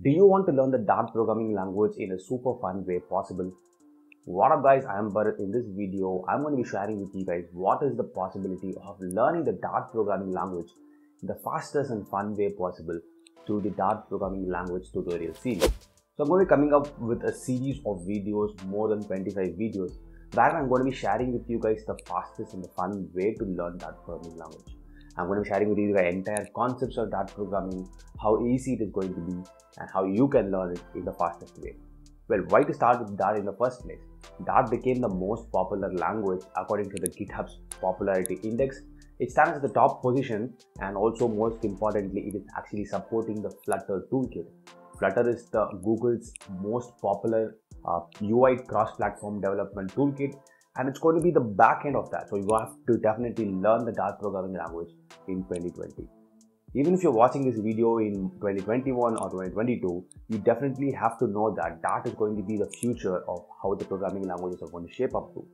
Do you want to learn the Dart programming language in a super fun way possible? What up guys, I am Barath. In this video, I'm going to be sharing with you guys what is the possibility of learning the Dart programming language in the fastest and fun way possible through the Dart programming language tutorial series. So I'm going to be coming up with a series of videos, more than 25 videos, where I'm going to be sharing with you guys the fastest and the fun way to learn Dart programming language. I'm going to be sharing with you the entire concepts of Dart programming, how easy it is going to be, and how you can learn it in the fastest way. Well, why to start with Dart in the first place? Dart became the most popular language according to the GitHub's popularity index. It stands at the top position, and also most importantly, it is actually supporting the Flutter toolkit. Flutter is the Google's most popular uh, UI cross-platform development toolkit and it's going to be the back end of that. So you have to definitely learn the Dart programming language in 2020. Even if you're watching this video in 2021 or 2022, you definitely have to know that Dart is going to be the future of how the programming languages are going to shape up to.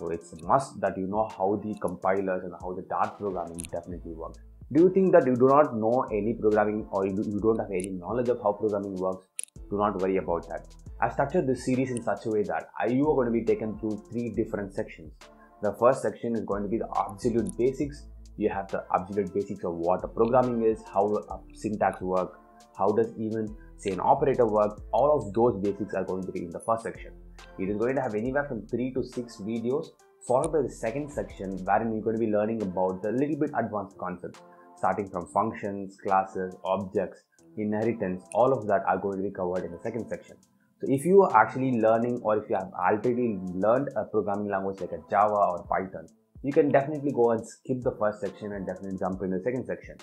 So it's a must that you know how the compilers and how the Dart programming definitely works. Do you think that you do not know any programming or you don't have any knowledge of how programming works? Do not worry about that. I've structured this series in such a way that you are going to be taken through three different sections. The first section is going to be the absolute basics. You have the absolute basics of what a programming is, how syntax work, how does even say an operator work. All of those basics are going to be in the first section. It is going to have anywhere from three to six videos, followed by the second section wherein you're going to be learning about the little bit advanced concepts, starting from functions, classes, objects, inheritance. All of that are going to be covered in the second section. So if you are actually learning or if you have already learned a programming language like a Java or Python, you can definitely go and skip the first section and definitely jump into the second section.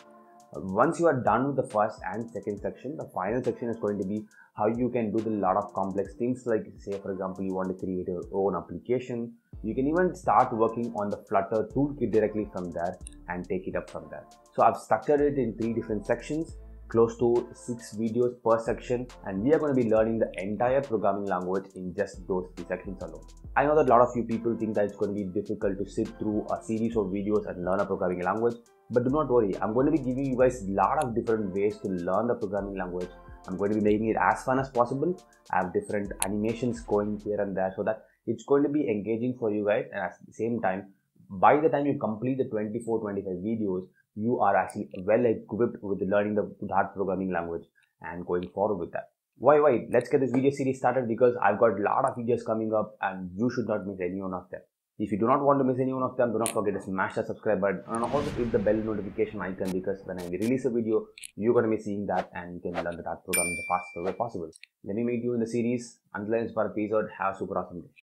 Once you are done with the first and second section, the final section is going to be how you can do a lot of complex things like say for example you want to create your own application. You can even start working on the Flutter toolkit directly from there and take it up from there. So I've structured it in three different sections close to six videos per section and we are going to be learning the entire programming language in just those three sections alone. I know that a lot of you people think that it's going to be difficult to sit through a series of videos and learn a programming language but do not worry. I'm going to be giving you guys a lot of different ways to learn the programming language. I'm going to be making it as fun as possible. I have different animations going here and there so that it's going to be engaging for you guys and at the same time by the time you complete the 24 25 videos you are actually well equipped with learning the Dart programming language and going forward with that. Why, why? Let's get this video series started because I've got a lot of videos coming up and you should not miss any one of them. If you do not want to miss any one of them, do not forget to smash the subscribe button and also hit the bell notification icon because when I release a video, you're going to be seeing that and you can learn the Dart programming the fastest way possible. Let me meet you in the series. Until the next episode, have a super awesome day.